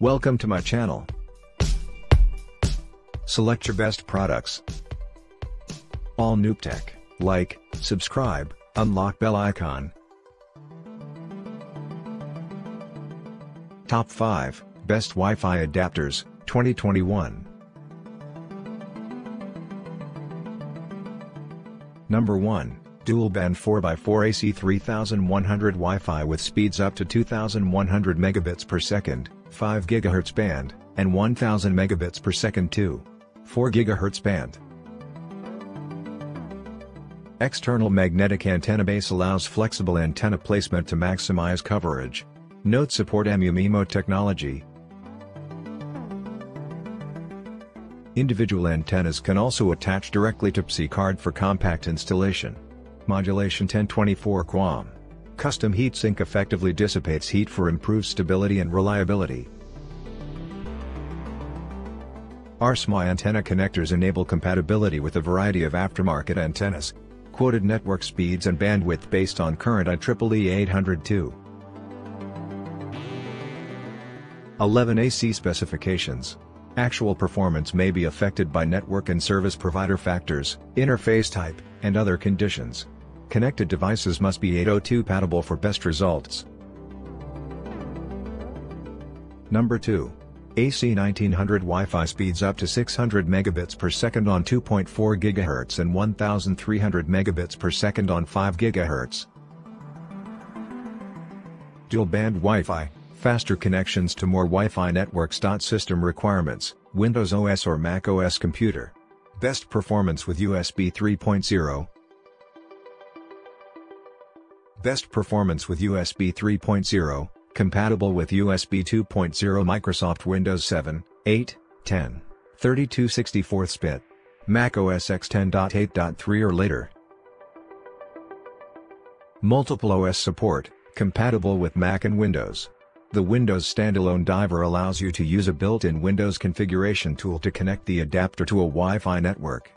Welcome to my channel. Select your best products. allnewuptech, like, subscribe, unlock bell icon. Top 5 Best Wi-Fi Adapters 2021 Number 1 Dual Band 4x4 AC 3100 Wi-Fi with speeds up to 2100 megabits per second, 5 GHz band, and 1000 megabits per second 2. 4 GHz band. External magnetic antenna base allows flexible antenna placement to maximize coverage. Note support MU-MIMO technology. Individual antennas can also attach directly to PSI card for compact installation. Modulation 1024 QAM. Custom heatsink effectively dissipates heat for improved stability and reliability. R-SMA antenna connectors enable compatibility with a variety of aftermarket antennas. Quoted network speeds and bandwidth based on current IEEE 802. 11 AC specifications. Actual performance may be affected by network and service provider factors, interface type, and other conditions. Connected devices must be 802 compatible for best results. Number 2. AC 1900 Wi-Fi speeds up to 600 megabits per second on 2.4 GHz and 1300 megabits per second on 5 GHz. Dual band Wi-Fi, faster connections to more Wi-Fi networks. System requirements, Windows OS or Mac OS computer. Best performance with USB 3.0, Best performance with USB 3.0, compatible with USB 2.0 Microsoft Windows 7, 8, 10, 3264-bit, Mac OS X 10.8.3 or later. Multiple OS support, compatible with Mac and Windows. The Windows standalone driver allows you to use a built-in Windows configuration tool to connect the adapter to a Wi-Fi network.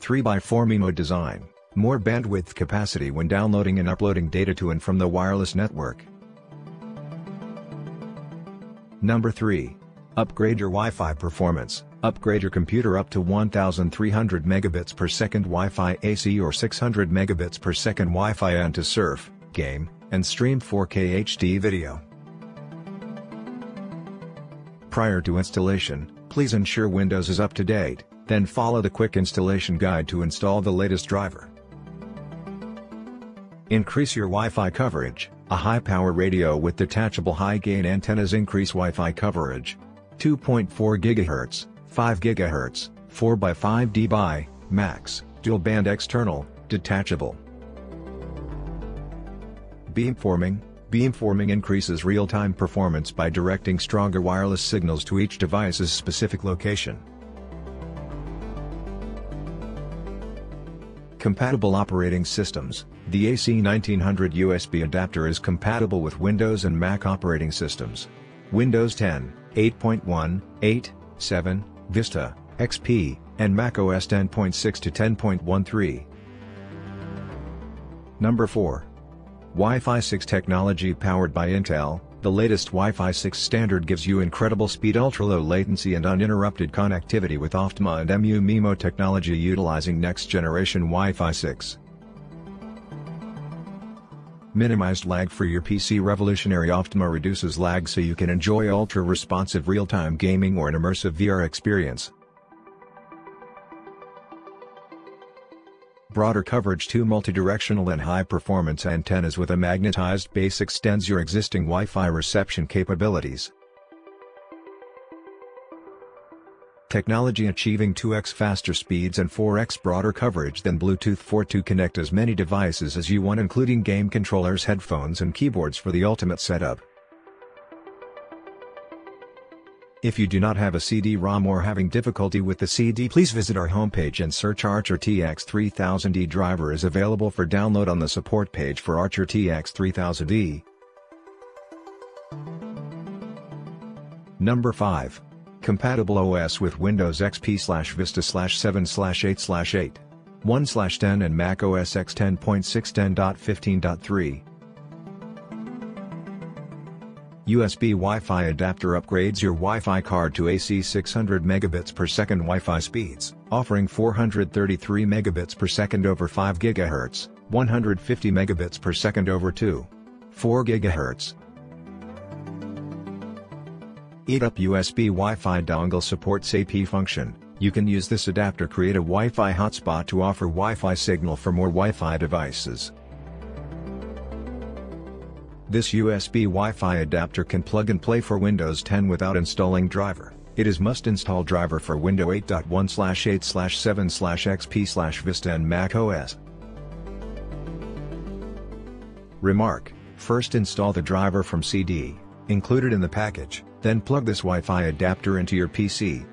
3x4 MIMO design more bandwidth capacity when downloading and uploading data to and from the wireless network. Number 3. Upgrade your Wi-Fi performance. Upgrade your computer up to 1300 megabits per second Wi-Fi AC or 600 megabits per second Wi-Fi and to surf, game, and stream 4K HD video. Prior to installation, please ensure Windows is up to date, then follow the quick installation guide to install the latest driver. Increase your Wi-Fi coverage. A high-power radio with detachable high-gain antennas increase Wi-Fi coverage. 2.4 GHz, 5 GHz, 4x5 dBi, max, dual-band external, detachable. Beamforming Beamforming increases real-time performance by directing stronger wireless signals to each device's specific location. Compatible operating systems the AC 1900 USB adapter is compatible with Windows and Mac operating systems. Windows 10, 8.1, 8, 7, Vista, XP, and Mac OS 10.6 to 10.13. Number 4. Wi-Fi 6 technology powered by Intel, the latest Wi-Fi 6 standard gives you incredible speed ultra-low latency and uninterrupted connectivity with OFDMA and MU-MIMO technology utilizing next-generation Wi-Fi 6. Minimized lag for your PC Revolutionary OFDMA reduces lag so you can enjoy ultra-responsive real-time gaming or an immersive VR experience. Broader coverage Two multidirectional and high-performance antennas with a magnetized base extends your existing Wi-Fi reception capabilities. Technology achieving 2x faster speeds and 4x broader coverage than Bluetooth 4 to connect as many devices as you want including game controllers headphones and keyboards for the ultimate setup. If you do not have a CD-ROM or having difficulty with the CD please visit our homepage and search Archer TX3000E driver is available for download on the support page for Archer TX3000E. Number 5 Compatible OS with Windows XP Vista 7 8 8. 1 10 and Mac OS X 10.6 10.15.3. USB Wi-Fi adapter upgrades your Wi-Fi card to AC 600 megabits per second Wi-Fi speeds, offering 433 megabits per second over 5 GHz, 150 megabits per second over 2. 4 GHz. EDUP USB Wi-Fi dongle supports AP function. You can use this adapter create a Wi-Fi hotspot to offer Wi-Fi signal for more Wi-Fi devices. This USB Wi-Fi adapter can plug and play for Windows 10 without installing driver. It is must install driver for Windows 8.1/8/7/XP Vista and Mac OS. Remark, first install the driver from CD, included in the package, then plug this Wi-Fi adapter into your PC,